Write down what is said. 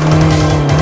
Música